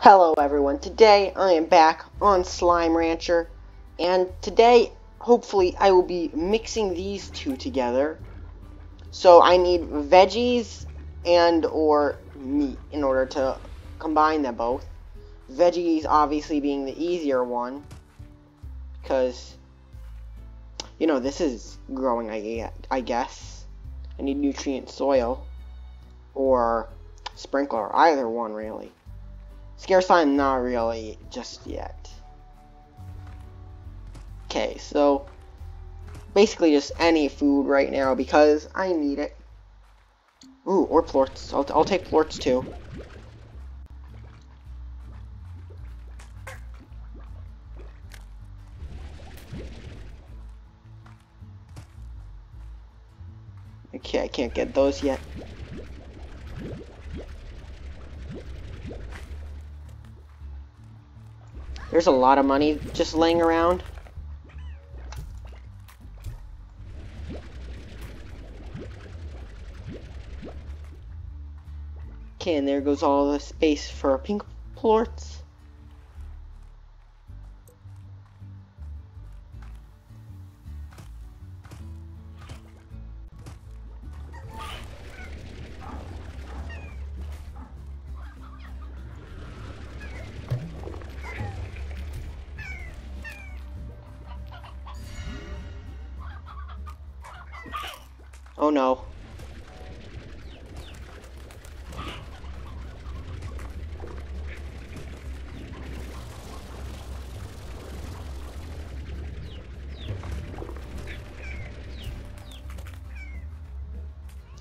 Hello everyone, today I am back on Slime Rancher, and today, hopefully, I will be mixing these two together. So I need veggies and or meat in order to combine them both. Veggies obviously being the easier one, because, you know, this is growing, I, I guess. I need nutrient soil, or sprinkler, either one really. Scare sign, not really, just yet. Okay, so basically just any food right now because I need it. Ooh, or plorts. I'll, I'll take plorts too. Okay, I can't get those yet. There's a lot of money just laying around. Okay, and there goes all the space for pink plorts. Oh no.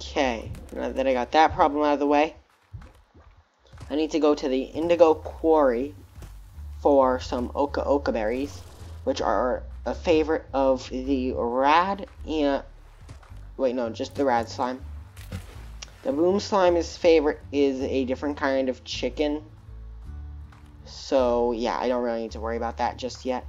Okay, now that I got that problem out of the way, I need to go to the Indigo Quarry for some Oka Oka berries, which are a favorite of the Rad and Wait, no, just the rad slime. The boom slime's favorite is a different kind of chicken. So, yeah, I don't really need to worry about that just yet.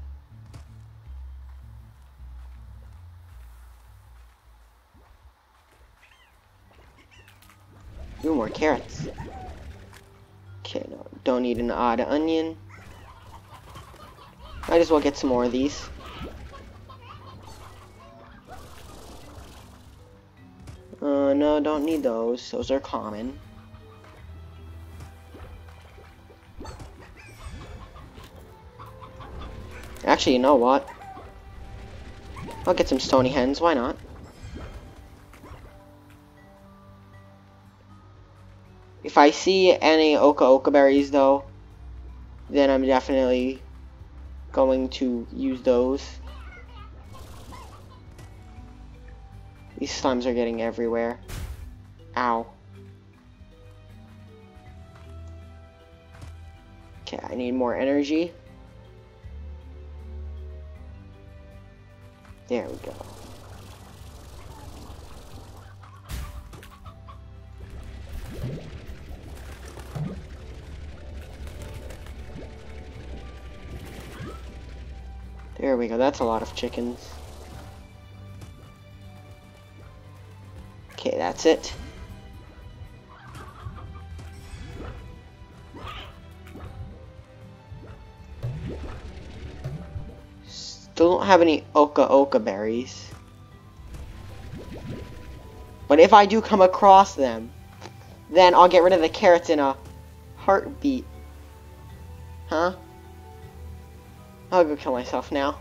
Ooh, more carrots. Okay, no, don't need an odd onion. Might as well get some more of these. Uh, no, don't need those. Those are common. Actually, you know what? I'll get some stony hens, why not? If I see any Oka Oka berries, though, then I'm definitely going to use those. These slimes are getting everywhere. Ow. Okay, I need more energy. There we go. There we go, that's a lot of chickens. That's it. Still don't have any Oka Oka berries. But if I do come across them, then I'll get rid of the carrots in a heartbeat. Huh? I'll go kill myself now.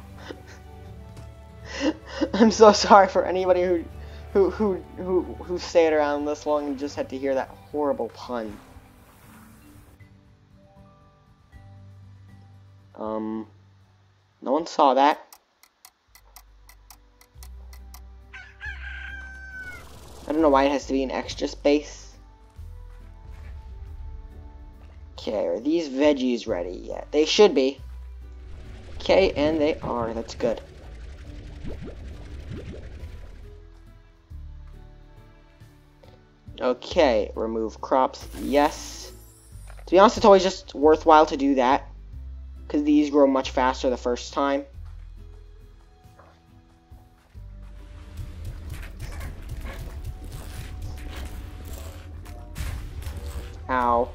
I'm so sorry for anybody who who who who who stayed around this long and just had to hear that horrible pun. Um, no one saw that. I don't know why it has to be an extra space. Okay, are these veggies ready yet? They should be. Okay, and they are. That's good. Okay, remove crops, yes. To be honest, it's always just worthwhile to do that. Because these grow much faster the first time. Ow.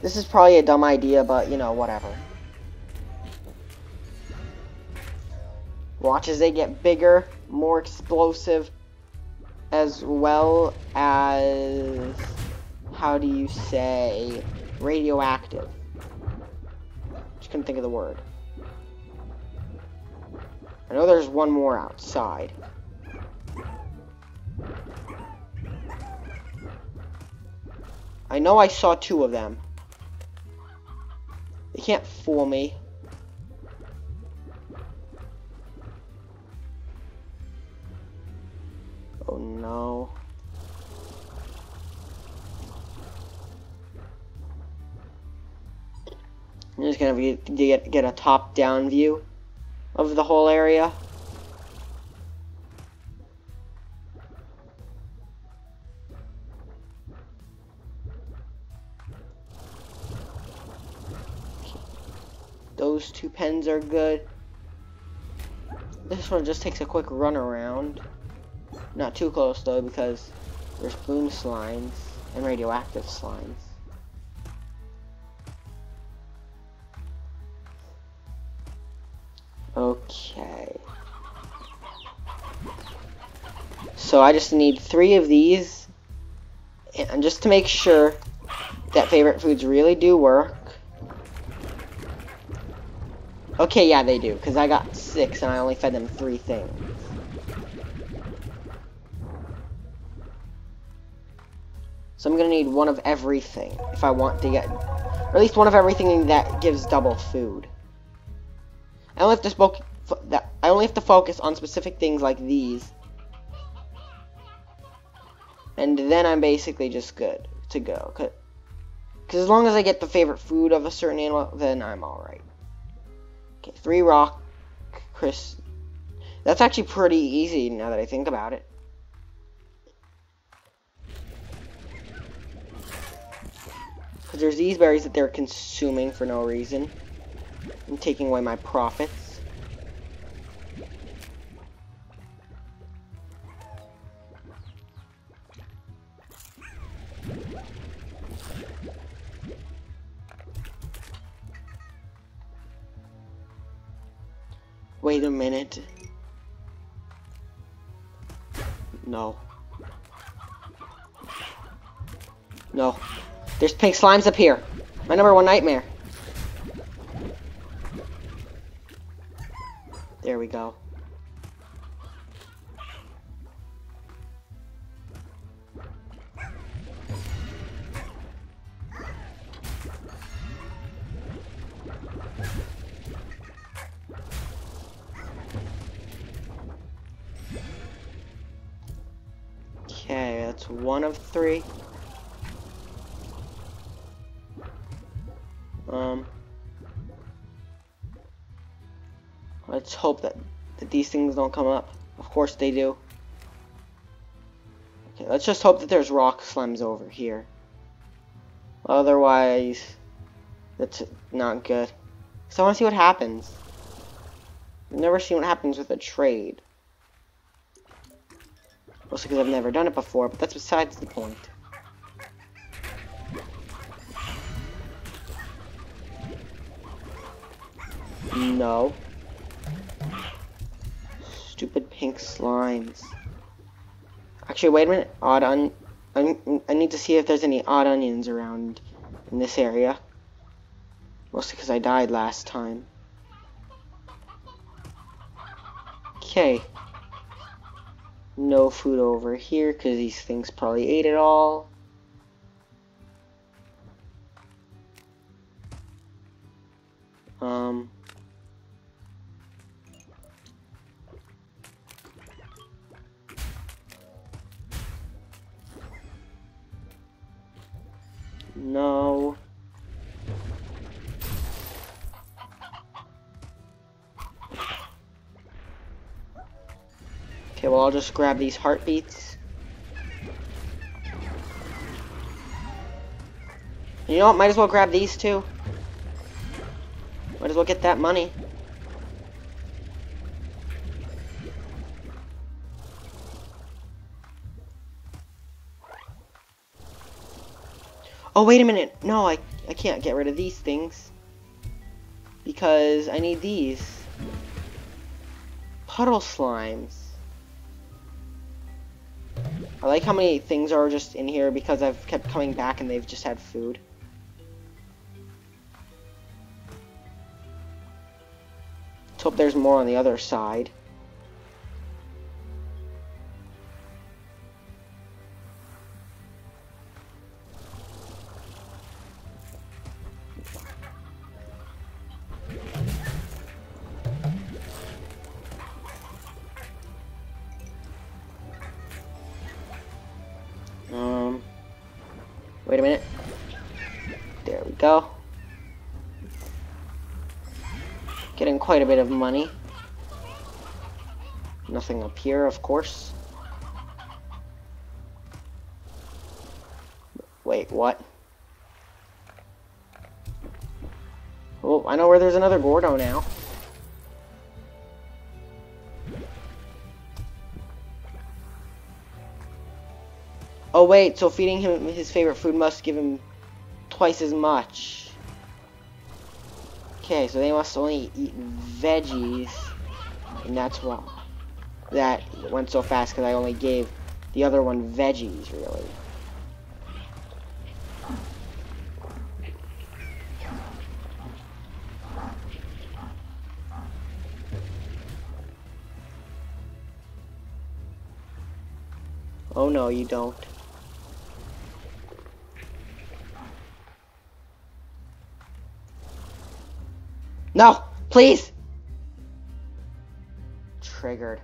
This is probably a dumb idea, but, you know, whatever. Watch as they get bigger, more explosive, as well as, how do you say, radioactive. Just couldn't think of the word. I know there's one more outside. I know I saw two of them. They can't fool me. No. I'm just gonna get, get, get a top-down view of the whole area. Those two pens are good. This one just takes a quick run around. Not too close though because there's boom slimes and radioactive slimes. Okay. So I just need three of these. And just to make sure that favorite foods really do work. Okay, yeah, they do. Because I got six and I only fed them three things. So I'm to need one of everything if I want to get... Or at least one of everything that gives double food. I only have to spoke that I only have to focus on specific things like these. And then I'm basically just good to go. Because as long as I get the favorite food of a certain animal, then I'm alright. Okay, three rock, Chris. That's actually pretty easy now that I think about it. Because there's these berries that they're consuming for no reason. I'm taking away my profits. Wait a minute. No. No. There's pink slimes up here. My number one nightmare. There we go. Okay, that's one of three. Um... Let's hope that, that these things don't come up. Of course they do. Okay, let's just hope that there's rock slimes over here. Otherwise, that's not good. So I want to see what happens. I've never seen what happens with a trade. Mostly because I've never done it before, but that's besides the point. No stupid pink slimes. Actually, wait a minute. Odd on. I, need to see if there's any odd onions around in this area. Mostly because I died last time. Okay. No food over here because these things probably ate it all. Um. No. Okay, well, I'll just grab these heart beets. You know what? Might as well grab these two. Might as well get that money. Oh, wait a minute. No, I, I can't get rid of these things. Because I need these. Puddle slimes. I like how many things are just in here because I've kept coming back and they've just had food. Let's hope there's more on the other side. Quite a bit of money. Nothing up here, of course. Wait, what? Oh, I know where there's another Gordo now. Oh wait, so feeding him his favorite food must give him twice as much. Okay, so they must only eat veggies, and that's why that went so fast because I only gave the other one veggies, really. Oh no, you don't. No! Please! Triggered.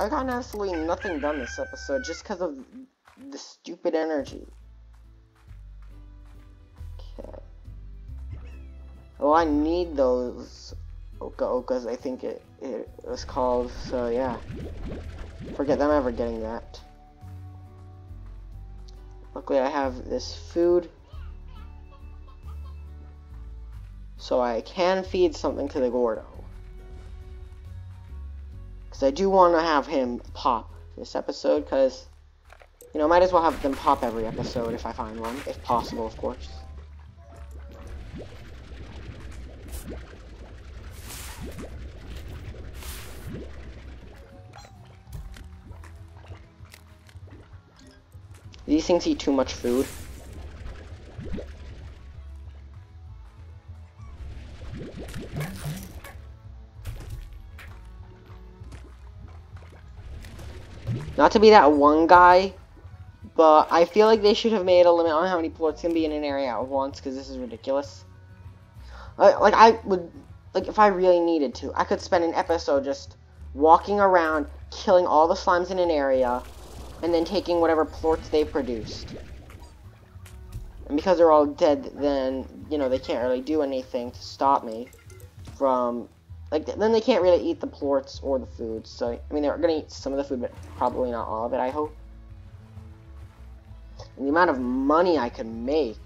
I got absolutely nothing done this episode just because of the stupid energy. Okay. Oh, I need those Oka Okas, I think it, it was called, so yeah. Forget them ever getting that. Luckily I have this food. So I can feed something to the Gordo. Because I do want to have him pop this episode, because, you know, might as well have them pop every episode if I find one, if possible, of course. These things eat too much food. Not to be that one guy, but I feel like they should have made a limit on how many plorts can be in an area at once, because this is ridiculous. like, I would, like, if I really needed to, I could spend an episode just walking around, killing all the slimes in an area, and then taking whatever plorts they produced. And because they're all dead, then, you know, they can't really do anything to stop me from like, then they can't really eat the plorts or the food. So, I mean, they're to eat some of the food, but probably not all of it, I hope. And the amount of money I could make.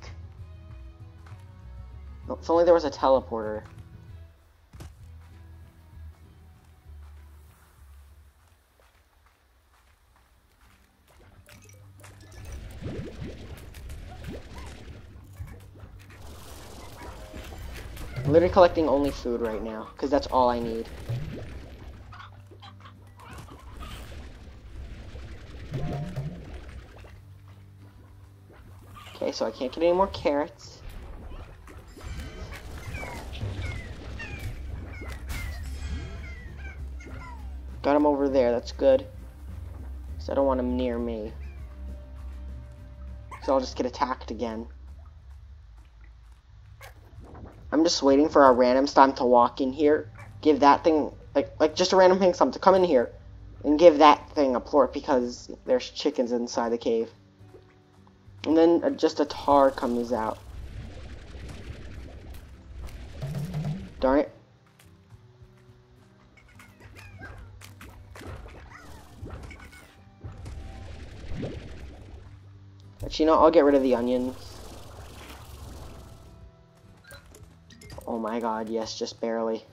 If only there was a teleporter. I'm literally collecting only food right now, because that's all I need. Okay, so I can't get any more carrots. Got him over there, that's good. Because I don't want him near me. So I'll just get attacked again. I'm just waiting for a random slime to walk in here, give that thing, like, like just a random pink slime to come in here, and give that thing a plort because there's chickens inside the cave. And then uh, just a tarr comes out. Darn it. Actually, know, I'll get rid of the onions. Oh my god, yes, just barely.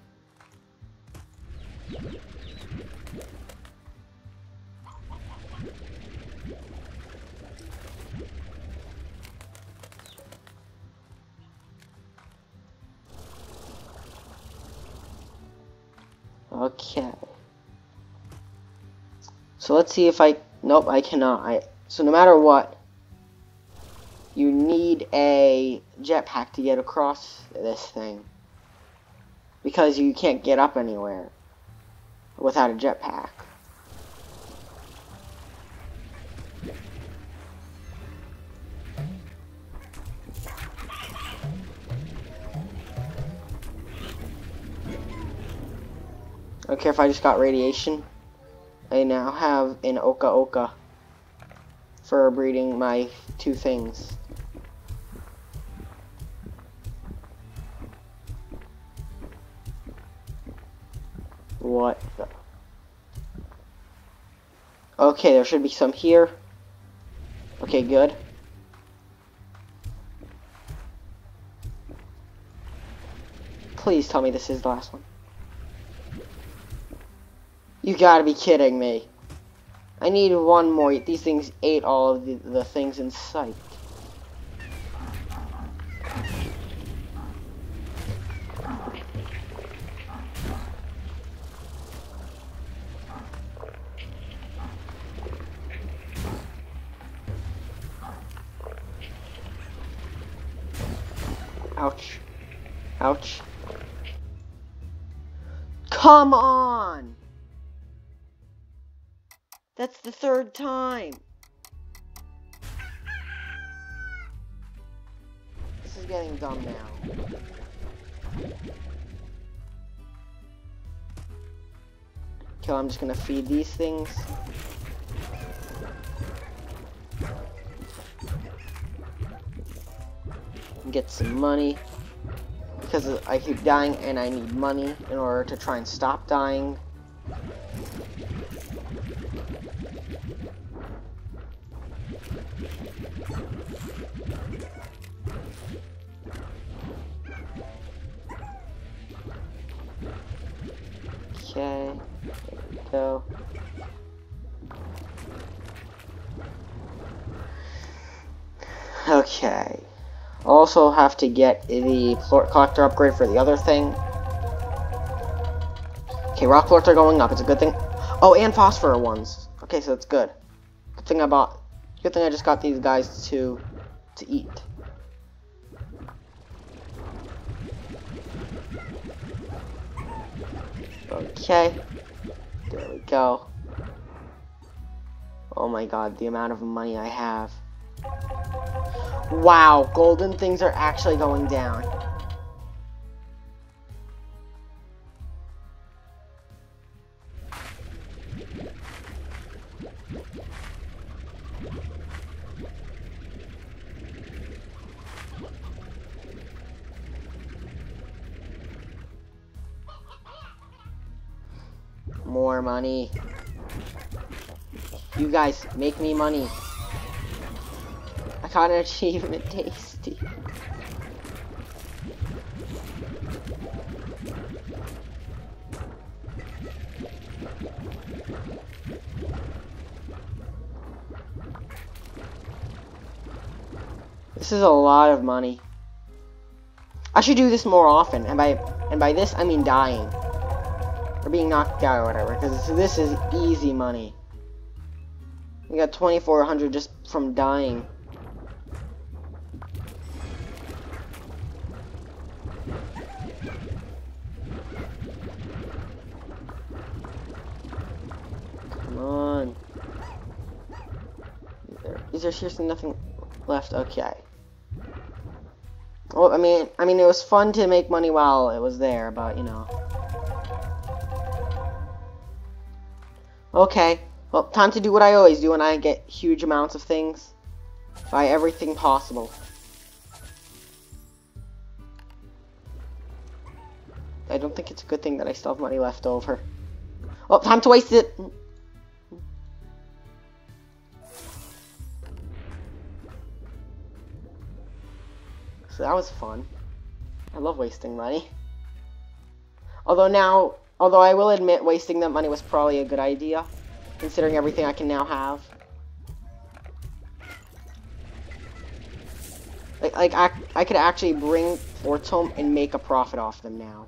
Okay. So let's see if I... Nope, I cannot. I So no matter what, you need a jetpack to get across this thing. Because you can't get up anywhere without a jetpack. Okay, if I just got radiation. I now have an Oka Oka for breeding my two things. What the? Okay, there should be some here. Okay, good. Please tell me this is the last one. You gotta be kidding me. I need one more. These things ate all of the, the things in sight. Ouch. Ouch. Come on! That's the third time. This is getting dumb now. Okay, I'm just gonna feed these things. Get some money. Because I keep dying and I need money in order to try and stop dying. Okay, go. Okay. Also have to get the plort collector upgrade for the other thing. Okay, rock plorts are going up. It's a good thing. Oh, and phosphor ones. Okay, so it's good. Good thing I bought. Good thing I just got these guys to to eat. Okay. There we go. Oh my god, the amount of money I have. Wow, golden things are actually going down. Money. You guys, make me money. I got an achievement tasty. This is a lot of money. I should do this more often, and by and by this I mean dying. Being knocked out or whatever, because this is easy money. We got 2400 just from dying. Come on. Is there seriously nothing left? Okay. Well, I mean, I mean, it was fun to make money while it was there, but you know. Okay. Well, time to do what I always do when I get huge amounts of things. Buy everything possible. I don't think it's a good thing that I still have money left over. Oh, time to waste it! So that was fun. I love wasting money. Although now, Although I will admit, wasting that money was probably a good idea, considering everything I can now have. Like, like I, I could actually bring plorts home and make a profit off them now.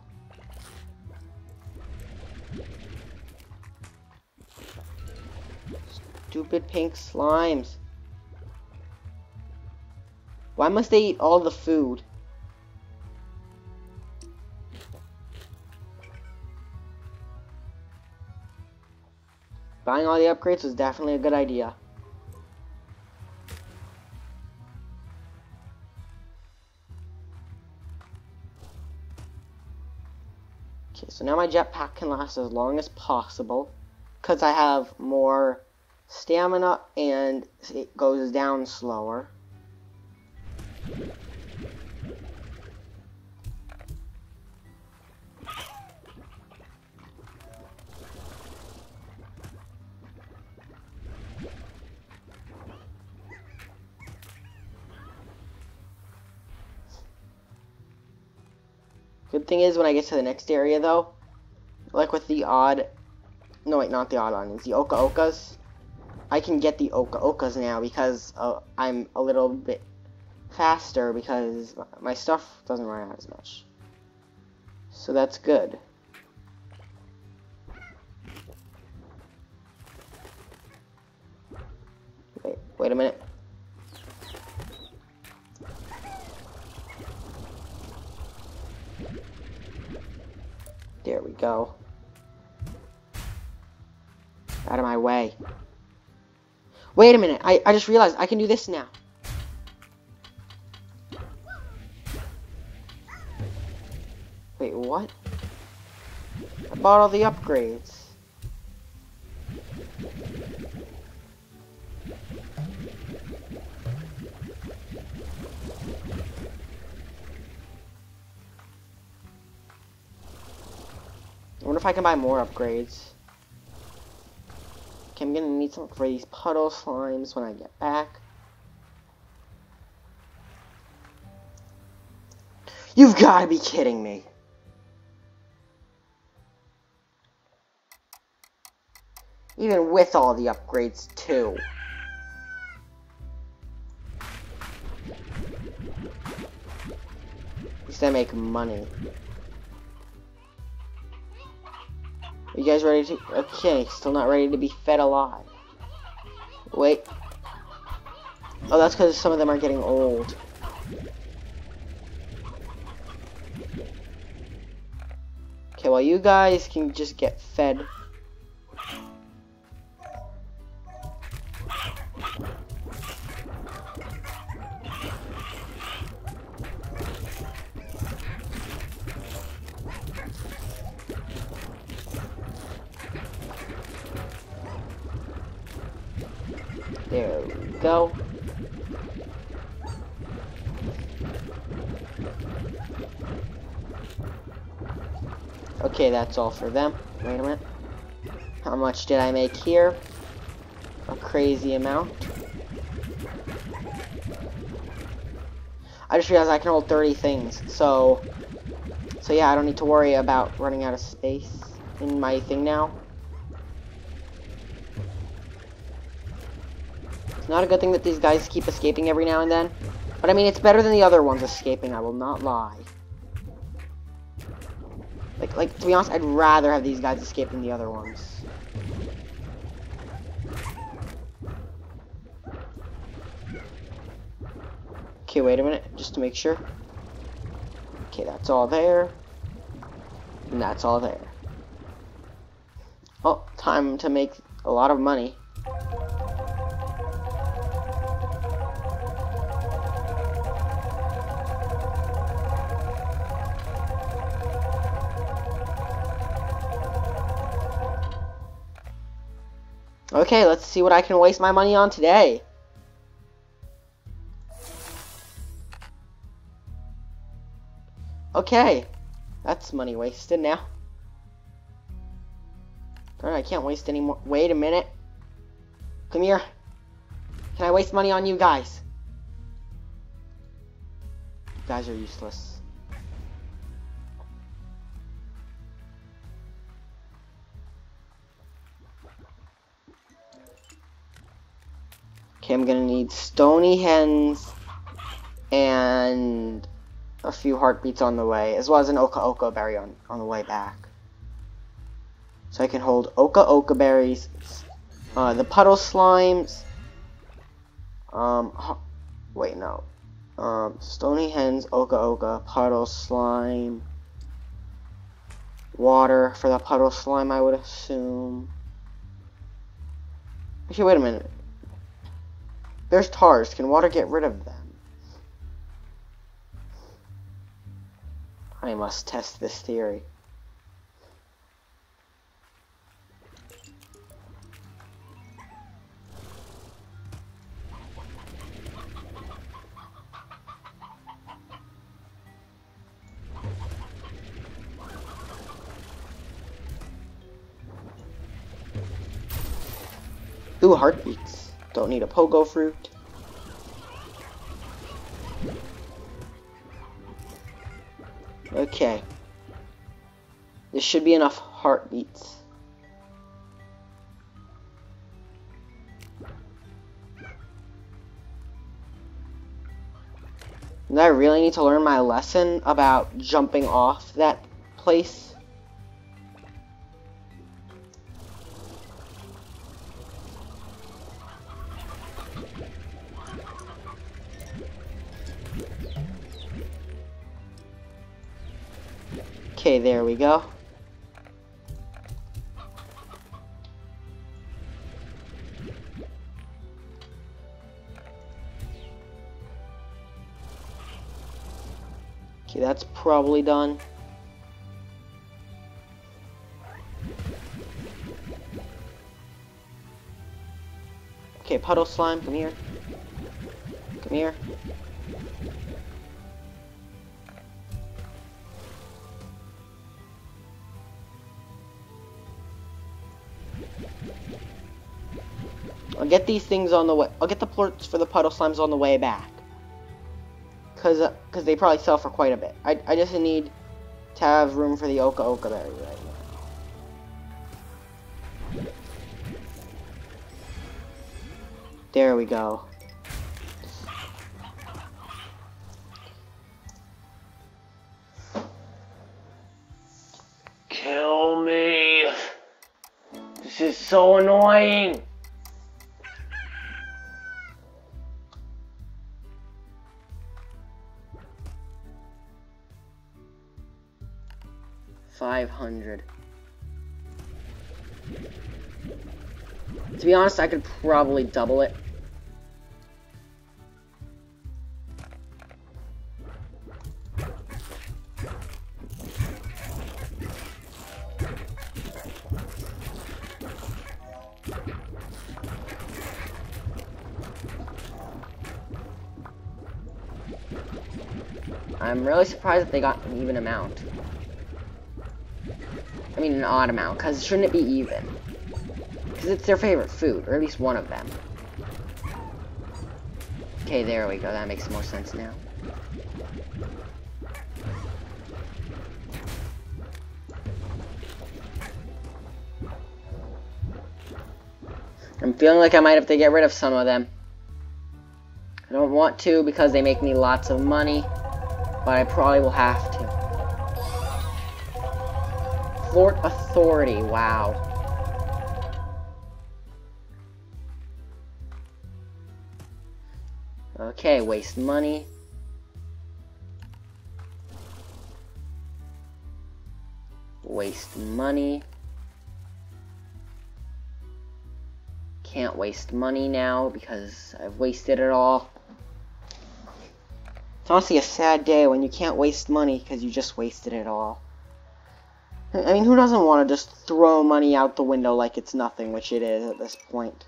Stupid pink slimes. Why must they eat all the food? Buying all the upgrades was definitely a good idea. Okay, so now my jetpack can last as long as possible because I have more stamina and it goes down slower. Thing is when I get to the next area though, like with the odd, no wait, not the odd onions, the Oka Okas, I can get the Oka Okas now because uh, I'm a little bit faster because my stuff doesn't run out as much. So that's good. Wait, wait a minute. There we go. Out of my way. Wait a minute. I, I just realized I can do this now. Wait, what? I bought all the upgrades. I wonder if I can buy more upgrades. Okay, I'm gonna need some for these puddle slimes when I get back. You've gotta be kidding me. Even with all the upgrades, too. At least I make money. Are you guys ready to... Okay, still not ready to be fed alive. Wait. Oh, that's because some of them are getting old. Okay, well you guys can just get fed. Go. Okay, that's all for them. Wait a minute. How much did I make here? A crazy amount. I just realized I can hold 30 things, so... So yeah, I don't need to worry about running out of space in my thing now. Not a good thing that these guys keep escaping every now and then. But I mean, it's better than the other ones escaping, I will not lie. Like, like to be honest, I'd rather have these guys escape than the other ones. Okay, wait a minute, just to make sure. Okay, that's all there. And that's all there. Oh, time to make a lot of money. Okay, let's see what I can waste my money on today. Okay, that's money wasted now. I can't waste any more. Wait a minute. Come here. Can I waste money on you guys? You guys are useless. Okay, I'm gonna need stony hens and a few heart beets on the way, as well as an Oka Oka berry on, on the way back. So I can hold Oka Oka berries Uh, the puddle slimes. Um, wait, no. Um, stony hens, oka oka, puddle slime. Water for the puddle slime, I would assume. Actually, wait a minute. There's tarrs. Can water get rid of them? I must test this theory. Ooh, heart beets. Need a pogo fruit. Okay. This should be enough heart beets. Do I really need to learn my lesson about jumping off that place? There we go. Okay, that's probably done. Okay, puddle slime, come here. Come here. Get these things on the way. I'll get the plorts for the puddle slimes on the way back. Cause, uh, cause they probably sell for quite a bit. I, I just need to have room for the Oka Oka berry right now. There we go. Kill me. This is so annoying. To be honest, I could probably double it. I'm really surprised that they got an even amount. I mean an odd amount, because shouldn't it be even? Because it's their favorite food, or at least one of them. Okay, there we go, that makes more sense now. I'm feeling like I might have to get rid of some of them. I don't want to because they make me lots of money, but I probably will have to. Fort Authority, wow. Okay, waste money. Waste money. Can't waste money now because I've wasted it all. It's honestly a sad day when you can't waste money because you just wasted it all. I mean, who doesn't want to just throw money out the window like it's nothing, which it is at this point.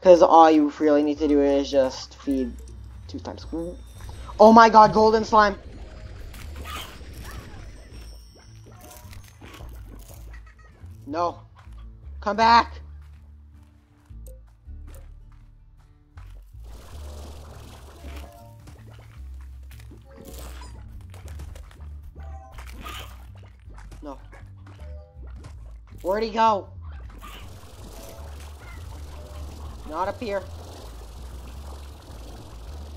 Because all you really need to do is just feed two times. Oh my god, golden slime! No. Come back! No. Where'd he go? Not up here.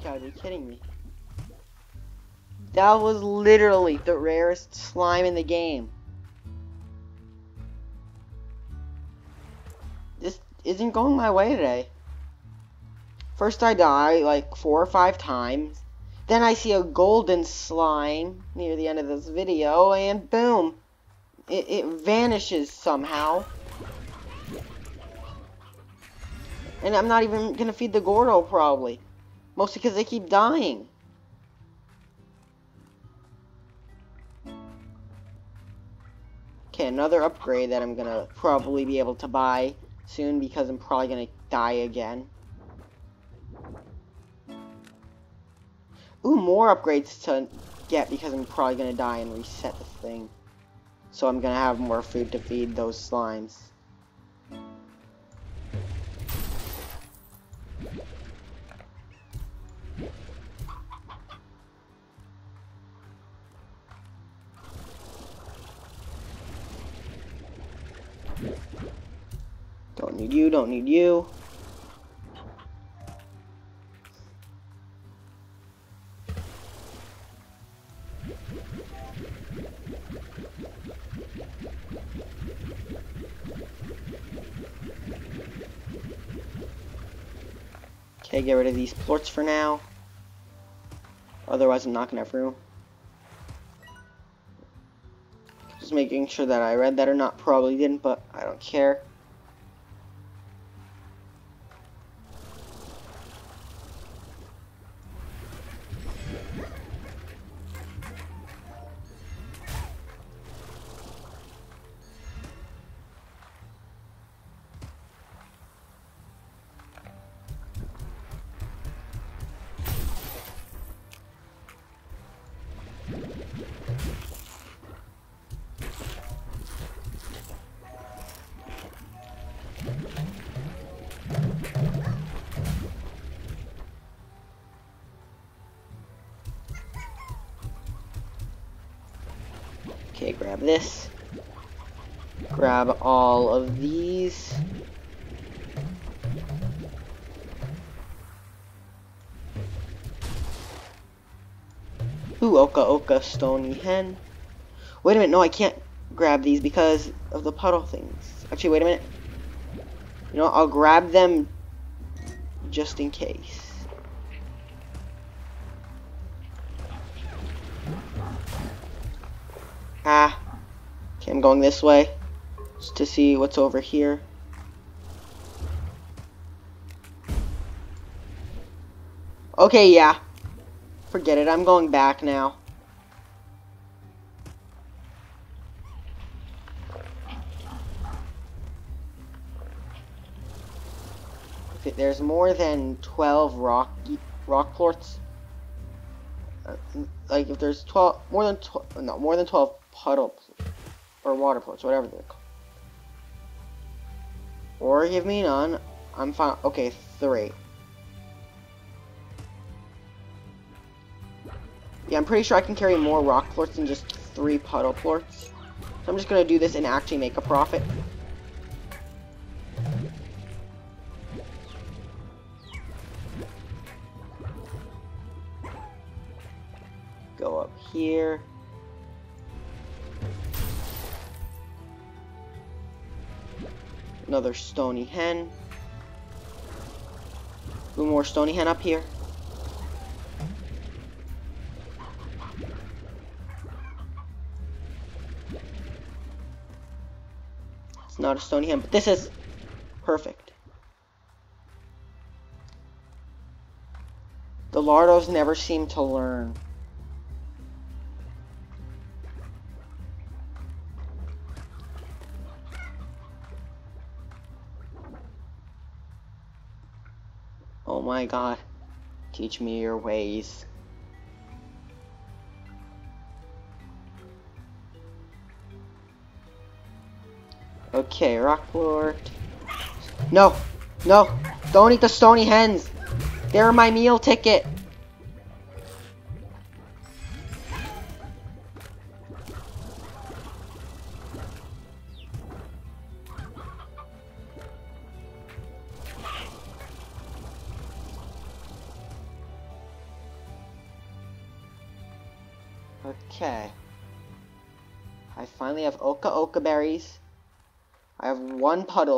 Are you kidding me? That was literally the rarest slime in the game. This isn't going my way today. First I die like four or five times. Then I see a golden slime near the end of this video, and boom, it, it vanishes somehow. And I'm not even gonna feed the Gordo, probably. Mostly because they keep dying. Okay, another upgrade that I'm gonna probably be able to buy soon because I'm probably gonna die again. Ooh, more upgrades to get because I'm probably gonna die and reset the thing. So I'm gonna have more food to feed those slimes. Don't need you, don't need you. Okay, get rid of these plorts for now. Otherwise, I'm not gonna have room. Just making sure that I read that or not. Probably didn't, but I don't care. Okay, grab this. Grab all of these. Ooh, Oca Oca Stony Hen. Wait a minute, no, I can't grab these because of the puddle things. Actually, wait a minute. You know, I'll grab them just in case. Going this way. Just to see what's over here. Okay, yeah. Forget it, I'm going back now. Okay, there's more than 12 rock rock plorts. Uh, like if there's 12 more than 12 no more than 12 puddle or water plorts whatever they're called. Or give me none I'm fine okay three. Yeah I'm pretty sure I can carry more rock plorts than just three puddle plorts so I'm just gonna do this and actually make a profit. Go up here. Another stony hen. Two more stony hen up here. It's not a stony hen, but this is perfect. The Largos never seem to learn. Oh my god. Teach me your ways. Okay, Rockport. No! No! Don't eat the stony hens! They're my meal ticket!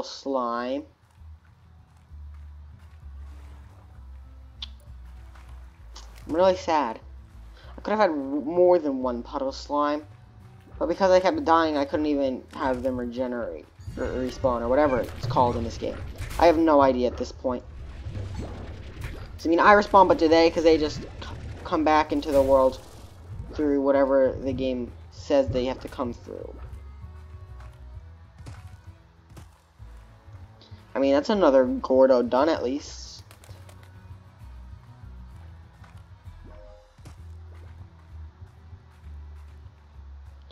slime. I'm really sad. I could have had more than one puddle slime, but because I kept dying, I couldn't even have them regenerate, or respawn, or whatever it's called in this game. I have no idea at this point. So, I mean, I respawn, but today, because they just come back into the world through whatever the game says they have to come through. I mean, that's another Gordo done at least.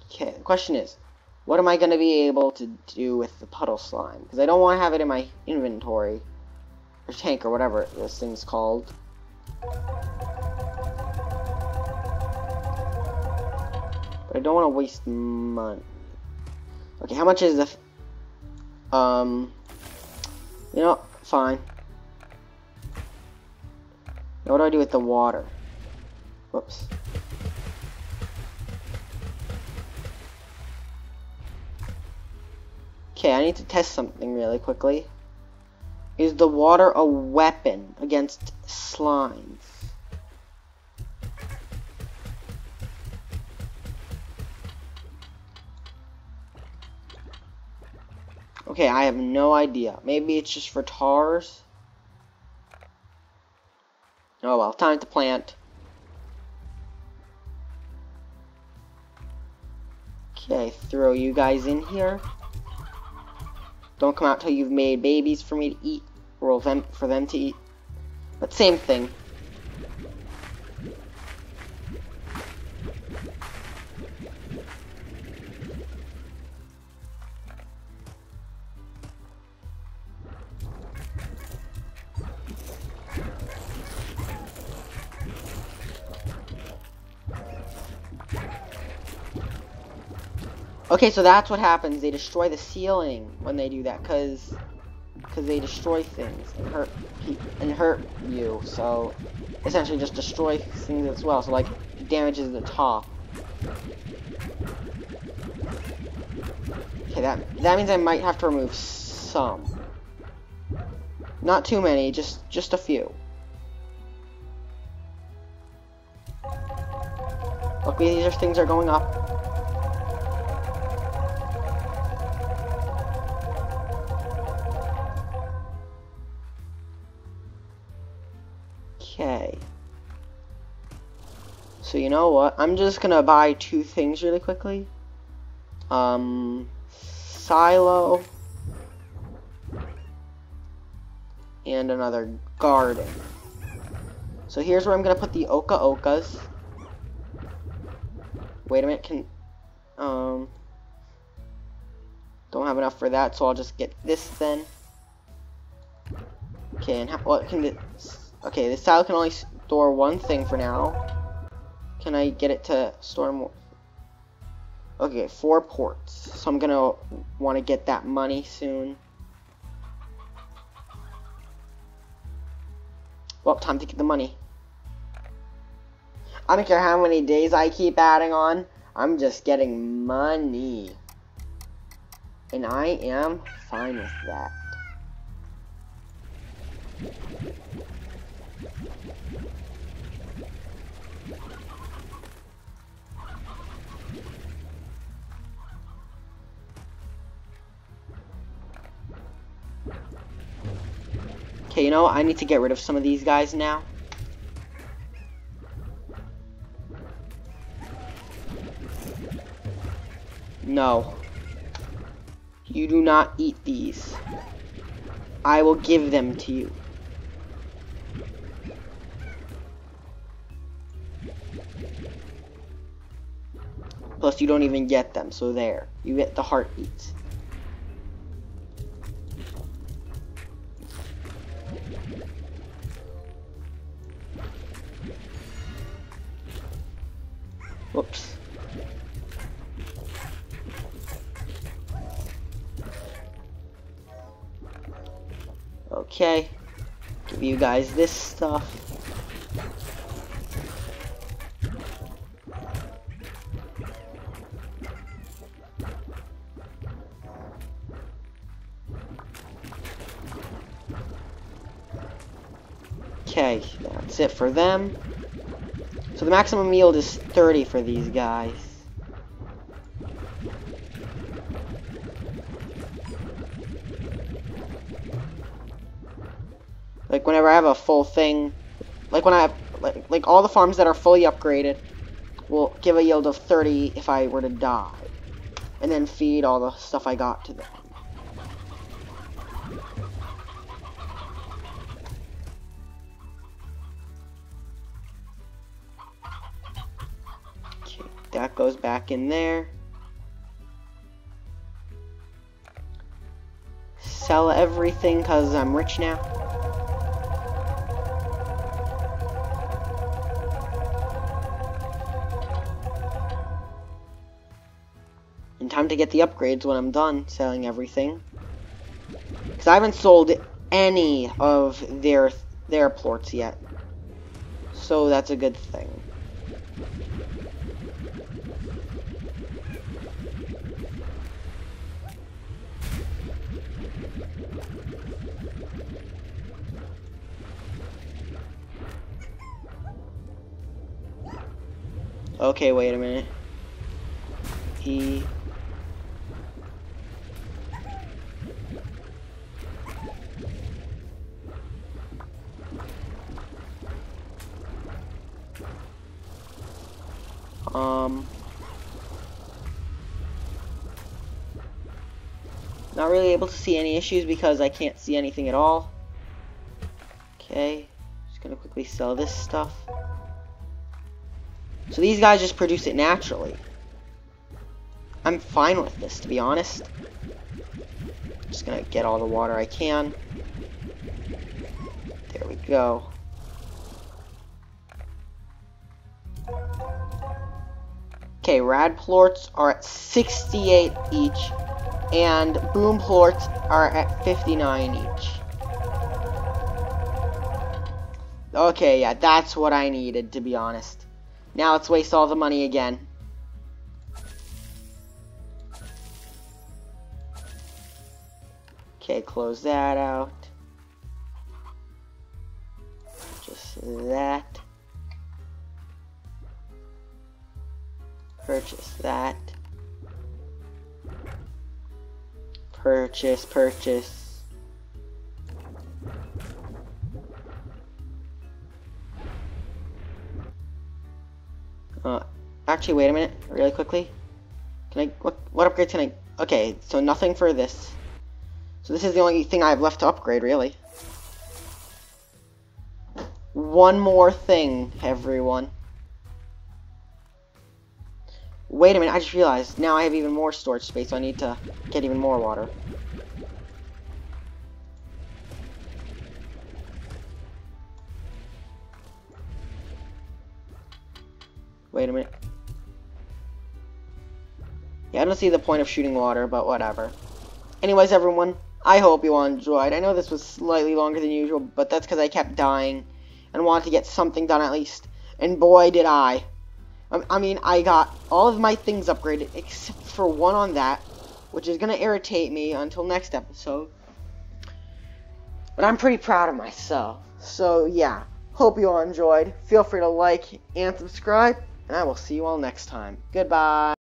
Okay, the question is, what am I going to be able to do with the puddle slime? Because I don't want to have it in my inventory, or tank, or whatever this thing's called. But I don't want to waste money. Okay, how much is the... Um... You know, fine. Now what do I do with the water? Whoops. Okay, I need to test something really quickly. Is the water a weapon against slimes? Okay, I have no idea. Maybe it's just for tarrs? Oh well, time to plant. Okay, throw you guys in here. Don't come out till you've made babies for me to eat, or them for them to eat. But same thing. Okay, so that's what happens. They destroy the ceiling when they do that, cause, cause they destroy things and hurt and hurt you. So, essentially, just destroy things as well. So, like, damages the top. Okay, that that means I might have to remove some. Not too many, just just a few. Look, these are, things are going up. So you know what? I'm just gonna buy two things really quickly. Um, silo and another garden. So here's where I'm gonna put the Oca Ocas. Wait a minute, can um don't have enough for that, so I'll just get this then. Okay, and how, what can this Okay, this tile can only store one thing for now. Can I get it to store more? Okay, four ports. So I'm gonna want to get that money soon. Well, time to get the money. I don't care how many days I keep adding on. I'm just getting money. And I am fine with that. Okay, you know, I need to get rid of some of these guys now. No. You do not eat these. I will give them to you. Plus, you don't even get them, so there. You get the heart beets. Whoops. Okay. Give you guys this stuff. Okay, that's it for them. So the maximum yield is 30 for these guys. Like whenever I have a full thing, like when I have, like, like all the farms that are fully upgraded will give a yield of 30 if I were to die. And then feed all the stuff I got to them. Goes back in there. Sell everything because I'm rich now. And time to get the upgrades when I'm done selling everything. Because I haven't sold any of their their plorts yet. So that's a good thing. Okay, wait a minute. He Um, not really able to see any issues because I can't see anything at all. Okay, just gonna quickly sell this stuff. So these guys just produce it naturally. I'm fine with this, to be honest. Just gonna get all the water I can. There we go. Okay, rad plorts are at 68 each, and boom plorts are at 59 each. Okay, yeah, that's what I needed, to be honest. Now let's waste all the money again. Okay, close that out. Just that. Purchase that. Purchase, purchase. Actually, wait a minute, really quickly. Can I, what, what upgrades can I, okay, so nothing for this. So this is the only thing I have left to upgrade, really. One more thing, everyone. Wait a minute, I just realized, now I have even more storage space, so I need to get even more water. Wait a minute. I don't see the point of shooting water, but whatever. Anyways, everyone, I hope you all enjoyed. I know this was slightly longer than usual, but that's because I kept dying and wanted to get something done at least. And boy, did I. I mean, I got all of my things upgraded except for one on that, which is going to irritate me until next episode. But I'm pretty proud of myself. So, yeah. Hope you all enjoyed. Feel free to like and subscribe, and I will see you all next time. Goodbye.